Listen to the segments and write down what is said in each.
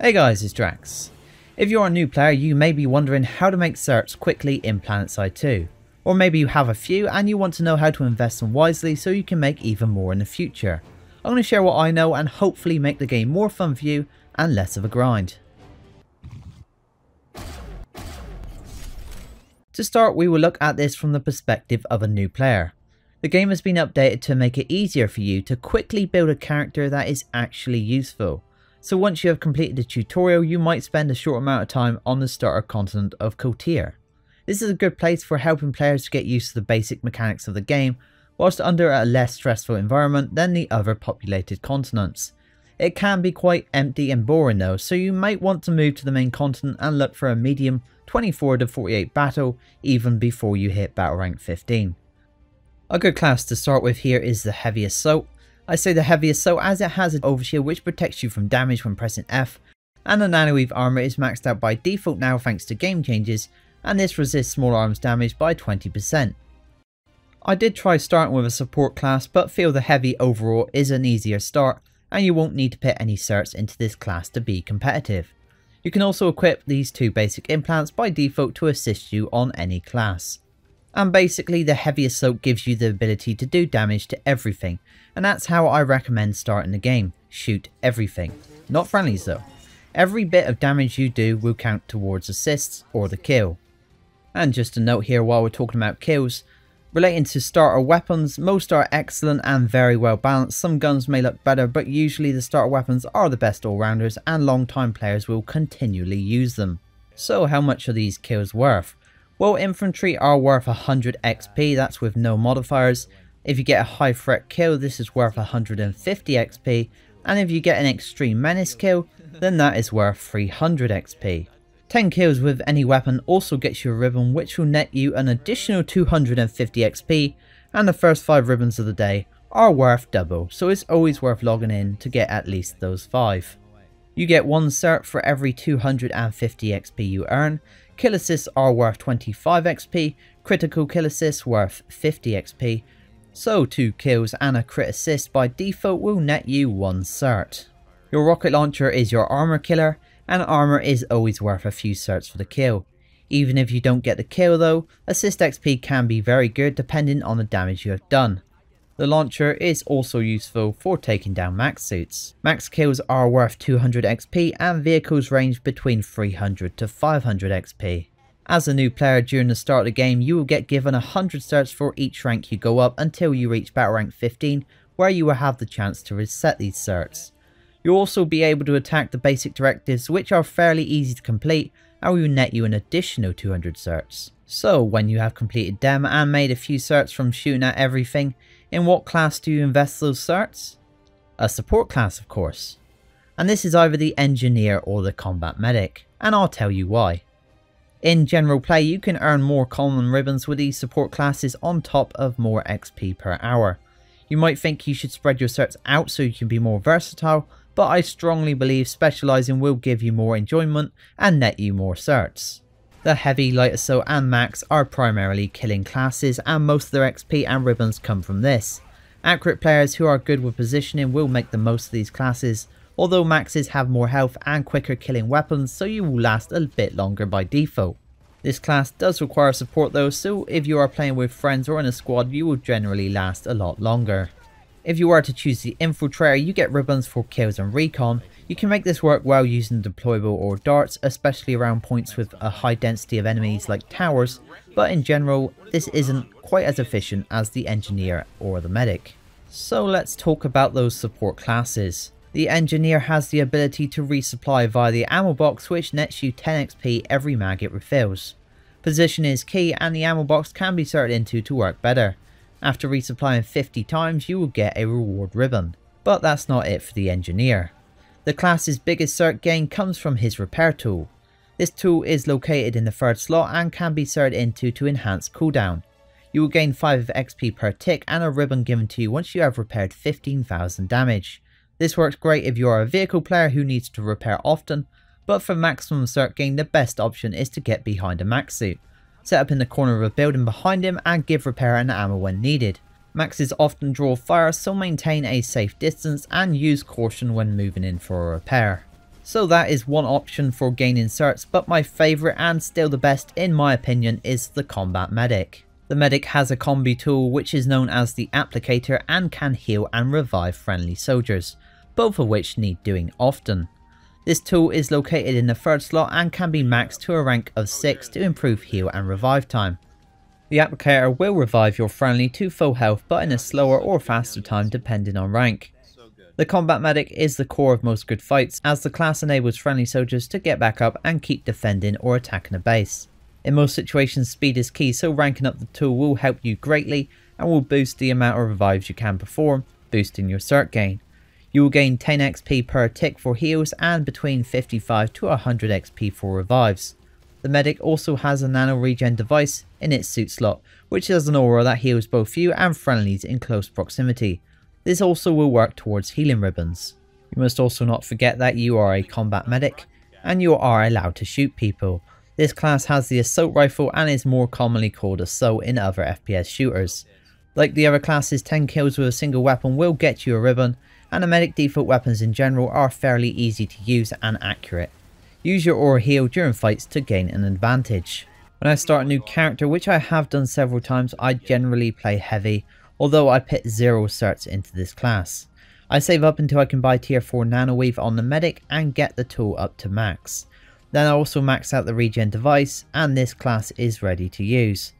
Hey guys, it's Drax. If you're a new player, you may be wondering how to make certs quickly in PlanetSide 2. Or maybe you have a few and you want to know how to invest them wisely so you can make even more in the future. I'm going to share what I know and hopefully make the game more fun for you and less of a grind. To start, we will look at this from the perspective of a new player. The game has been updated to make it easier for you to quickly build a character that is actually useful. So once you have completed the tutorial, you might spend a short amount of time on the starter continent of Koltyr. This is a good place for helping players to get used to the basic mechanics of the game, whilst under a less stressful environment than the other populated continents. It can be quite empty and boring though, so you might want to move to the main continent and look for a medium 24 to 48 battle even before you hit battle rank 15. A good class to start with here is the Heavy Assault, I say the heavy assault as it has an overshield which protects you from damage when pressing F, and the nanoweave armor is maxed out by default now thanks to game changes, and this resists small arms damage by 20%. I did try starting with a support class but feel the heavy overall is an easier start and you won't need to put any certs into this class to be competitive. You can also equip these two basic implants by default to assist you on any class. And basically the heavy assault gives you the ability to do damage to everything, and that's how I recommend starting the game, shoot everything. Not friendlies though. Every bit of damage you do will count towards assists or the kill. And just a note here while we're talking about kills, relating to starter weapons, most are excellent and very well balanced, some guns may look better but usually the starter weapons are the best all-rounders and long time players will continually use them. So how much are these kills worth? Well, infantry are worth 100 XP, that's with no modifiers. If you get a high threat kill, this is worth 150 XP. And if you get an extreme menace kill, then that is worth 300 XP. 10 kills with any weapon also gets you a ribbon which will net you an additional 250 XP and the first 5 ribbons of the day are worth double so it's always worth logging in to get at least those 5. You get 1 cert for every 250 XP you earn Kill assists are worth 25 XP, critical kill assists worth 50 XP, so 2 kills and a crit assist by default will net you 1 cert. Your rocket launcher is your armor killer, and armor is always worth a few certs for the kill. Even if you don't get the kill though, assist XP can be very good depending on the damage you have done. The launcher is also useful for taking down max suits. Max kills are worth 200 XP and vehicles range between 300 to 500 XP. As a new player during the start of the game, you will get given 100 certs for each rank you go up until you reach battle rank 15 where you will have the chance to reset these certs. You'll also be able to attack the basic directives which are fairly easy to complete and will net you an additional 200 certs. So when you have completed them and made a few certs from shooting at everything, in what class do you invest those certs? A support class of course. And this is either the engineer or the combat medic, and I'll tell you why. In general play you can earn more common ribbons with these support classes on top of more XP per hour. You might think you should spread your certs out so you can be more versatile, but I strongly believe specialising will give you more enjoyment and net you more certs. The Heavy, Light Assault and Max are primarily killing classes and most of their XP and ribbons come from this. Accurate players who are good with positioning will make the most of these classes, although Maxes have more health and quicker killing weapons so you will last a bit longer by default. This class does require support though so if you are playing with friends or in a squad you will generally last a lot longer. If you were to choose the Infiltrator you get ribbons for kills and recon, you can make this work well using deployable or darts, especially around points with a high density of enemies like towers, but in general, this isn't quite as efficient as the engineer or the medic. So let's talk about those support classes. The engineer has the ability to resupply via the ammo box which nets you 10 XP every mag it refills. Position is key and the ammo box can be certed into to work better. After resupplying 50 times you will get a reward ribbon. But that's not it for the engineer. The class's biggest cert gain comes from his repair tool. This tool is located in the third slot and can be inserted into to enhance cooldown. You will gain 5 XP per tick and a ribbon given to you once you have repaired 15,000 damage. This works great if you are a vehicle player who needs to repair often, but for maximum cert gain the best option is to get behind a max suit. Set up in the corner of a building behind him and give repair and ammo when needed. Maxes often draw fire so maintain a safe distance and use caution when moving in for a repair. So that is one option for gaining certs, but my favourite and still the best in my opinion is the Combat Medic. The Medic has a combi tool which is known as the Applicator and can heal and revive friendly soldiers, both of which need doing often. This tool is located in the third slot and can be maxed to a rank of 6 to improve heal and revive time. The applicator will revive your friendly to full health but in a slower or faster time depending on rank. The Combat Medic is the core of most good fights as the class enables friendly soldiers to get back up and keep defending or attacking a base. In most situations speed is key so ranking up the tool will help you greatly and will boost the amount of revives you can perform, boosting your cert gain. You will gain 10 XP per tick for heals and between 55 to 100 XP for revives. The medic also has a nano regen device in its suit slot, which has an aura that heals both you and friendlies in close proximity, this also will work towards healing ribbons. You must also not forget that you are a combat medic and you are allowed to shoot people. This class has the assault rifle and is more commonly called assault in other FPS shooters. Like the other classes, 10 kills with a single weapon will get you a ribbon the default weapons in general are fairly easy to use and accurate. Use your aura heal during fights to gain an advantage. When I start a new character, which I have done several times, I generally play heavy although I put zero certs into this class. I save up until I can buy tier 4 nanoweave on the medic and get the tool up to max. Then I also max out the regen device and this class is ready to use.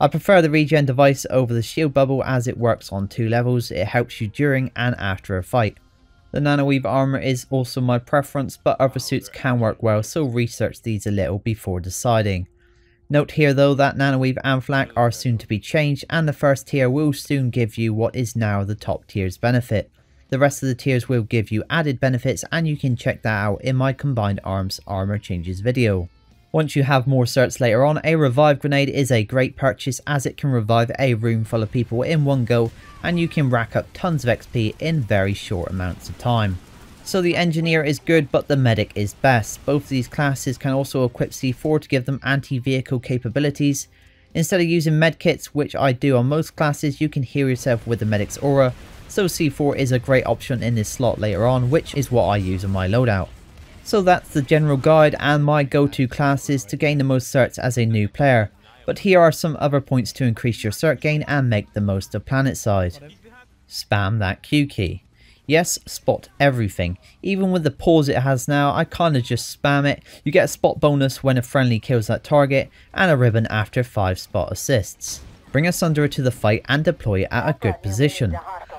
I prefer the regen device over the shield bubble as it works on two levels, it helps you during and after a fight. The nanoweave armor is also my preference but other suits can work well so research these a little before deciding. Note here though that Nanoweave and Flak are soon to be changed and the first tier will soon give you what is now the top tier's benefit. The rest of the tiers will give you added benefits and you can check that out in my combined arms armor changes video. Once you have more certs later on, a revive grenade is a great purchase as it can revive a room full of people in one go and you can rack up tons of XP in very short amounts of time. So the engineer is good but the medic is best. Both of these classes can also equip C4 to give them anti-vehicle capabilities. Instead of using medkits, which I do on most classes, you can heal yourself with the medic's aura. So C4 is a great option in this slot later on, which is what I use in my loadout. So that's the general guide and my go-to classes to gain the most certs as a new player. But here are some other points to increase your cert gain and make the most of PlanetSide. Spam that Q key. Yes, spot everything. Even with the pause it has now, I kinda just spam it. You get a spot bonus when a friendly kills that target, and a ribbon after 5 spot assists. Bring a Sunderer to the fight and deploy it at a good position.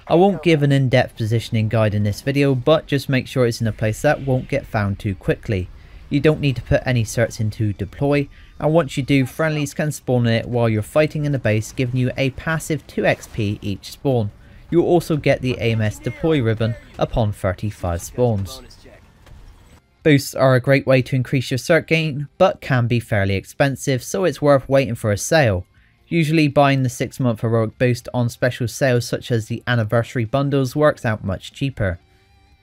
I won't give an in-depth positioning guide in this video, but just make sure it's in a place that won't get found too quickly. You don't need to put any certs into deploy, and once you do, friendlies can spawn in it while you're fighting in the base, giving you a passive 2 XP each spawn. You will also get the AMS deploy ribbon upon 35 spawns. Boosts are a great way to increase your cert gain, but can be fairly expensive, so it's worth waiting for a sale. Usually buying the 6 month heroic boost on special sales such as the anniversary bundles works out much cheaper.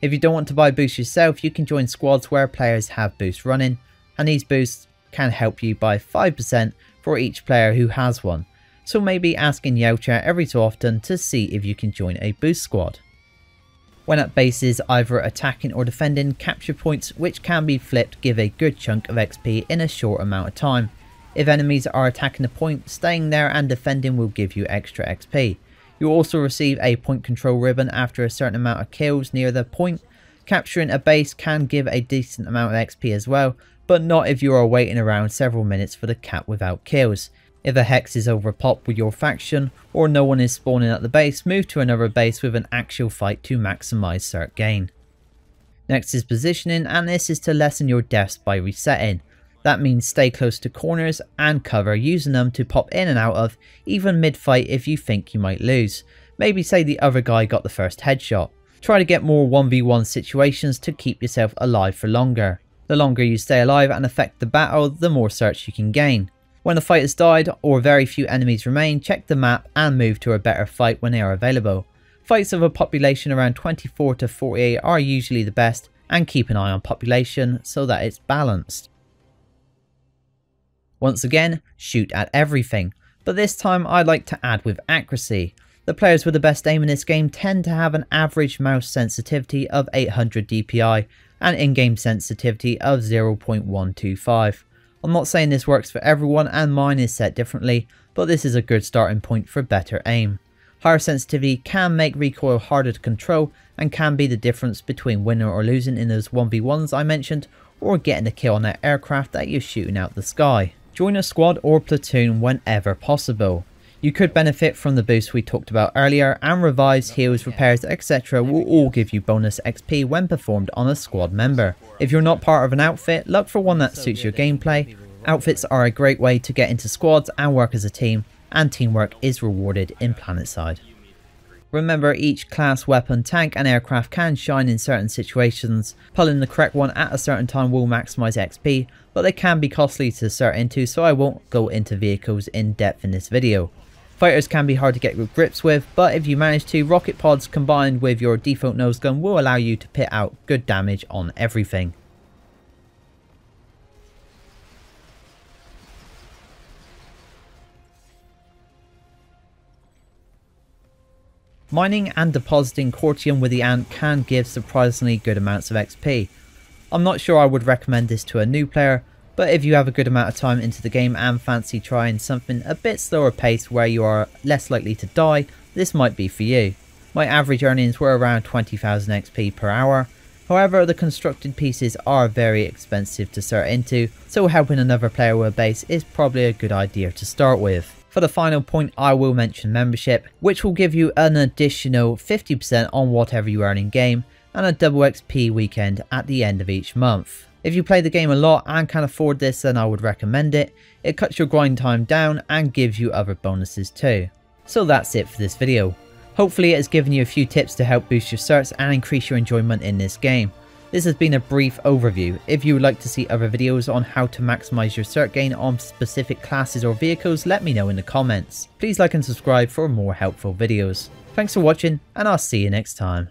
If you don't want to buy boosts yourself, you can join squads where players have boosts running, and these boosts can help you by 5% for each player who has one so maybe asking Yaocha every so often to see if you can join a boost squad. When at bases either attacking or defending, capture points which can be flipped give a good chunk of XP in a short amount of time. If enemies are attacking a point, staying there and defending will give you extra XP. You also receive a point control ribbon after a certain amount of kills near the point. Capturing a base can give a decent amount of XP as well, but not if you are waiting around several minutes for the cap without kills. If a hex is overpopped with your faction or no one is spawning at the base, move to another base with an actual fight to maximise cert gain. Next is positioning and this is to lessen your deaths by resetting. That means stay close to corners and cover using them to pop in and out of even mid fight if you think you might lose. Maybe say the other guy got the first headshot. Try to get more 1v1 situations to keep yourself alive for longer. The longer you stay alive and affect the battle, the more certs you can gain. When the fight has died or very few enemies remain, check the map and move to a better fight when they are available. Fights of a population around 24 to 48 are usually the best and keep an eye on population so that it's balanced. Once again, shoot at everything, but this time I'd like to add with accuracy. The players with the best aim in this game tend to have an average mouse sensitivity of 800 dpi and in-game sensitivity of 0.125. I'm not saying this works for everyone and mine is set differently, but this is a good starting point for better aim. Higher sensitivity can make recoil harder to control and can be the difference between winning or losing in those 1v1s I mentioned or getting a kill on that aircraft that you're shooting out the sky. Join a squad or platoon whenever possible. You could benefit from the boost we talked about earlier and revives, heals, repairs etc will all give you bonus XP when performed on a squad member. If you're not part of an outfit, look for one that suits your gameplay. Outfits are a great way to get into squads and work as a team and teamwork is rewarded in Planetside. Remember each class, weapon, tank and aircraft can shine in certain situations. Pulling the correct one at a certain time will maximise XP, but they can be costly to start into so I won't go into vehicles in depth in this video. Fighters can be hard to get grips with, but if you manage to, rocket pods combined with your default nose gun will allow you to pit out good damage on everything. Mining and depositing Cortium with the Ant can give surprisingly good amounts of XP. I'm not sure I would recommend this to a new player, but if you have a good amount of time into the game and fancy trying something a bit slower pace where you are less likely to die, this might be for you. My average earnings were around 20,000 XP per hour. However, the constructed pieces are very expensive to start into, so helping another player with a base is probably a good idea to start with. For the final point, I will mention membership, which will give you an additional 50% on whatever you earn in game and a double XP weekend at the end of each month. If you play the game a lot and can afford this then I would recommend it. It cuts your grind time down and gives you other bonuses too. So that's it for this video. Hopefully it has given you a few tips to help boost your certs and increase your enjoyment in this game. This has been a brief overview. If you would like to see other videos on how to maximize your cert gain on specific classes or vehicles, let me know in the comments. Please like and subscribe for more helpful videos. Thanks for watching and I'll see you next time.